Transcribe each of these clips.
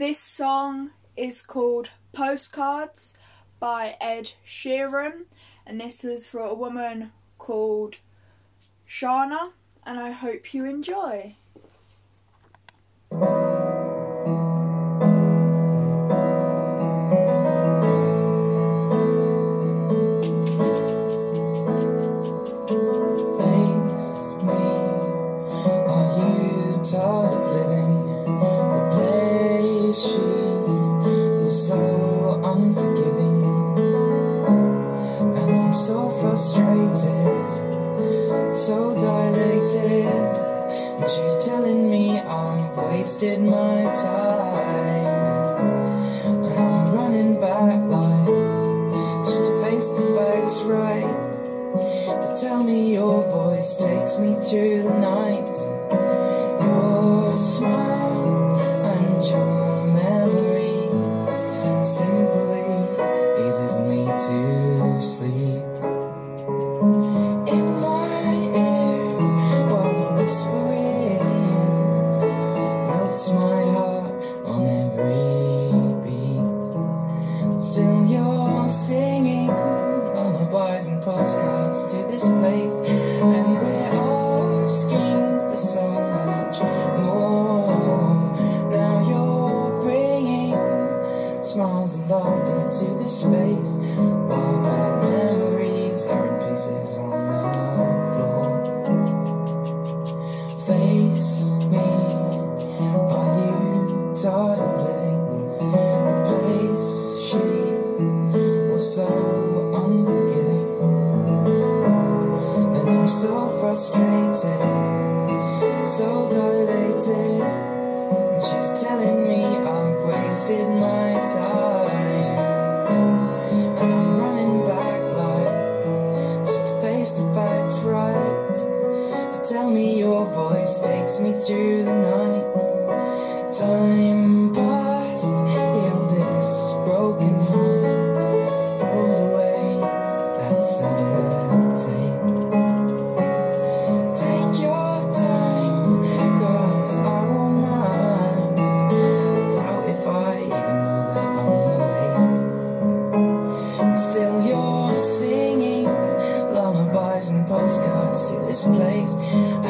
This song is called Postcards by Ed Sheeran, and this was for a woman called Shana, and I hope you enjoy. Frustrated, so dilated. And she's telling me I've wasted my time. And I'm running back like just to face the facts right. To tell me your voice takes me through the night. And laughter to this space, while bad memories are in pieces on the floor. Face me, are you tired of living in a place she was so unforgiving? And I'm so frustrated, voice takes me through the night.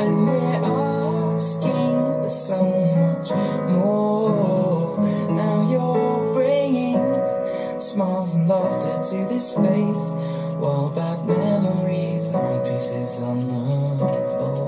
And we're asking for so much more. Now you're bringing smiles and laughter to this face. While bad memories are pieces on the floor.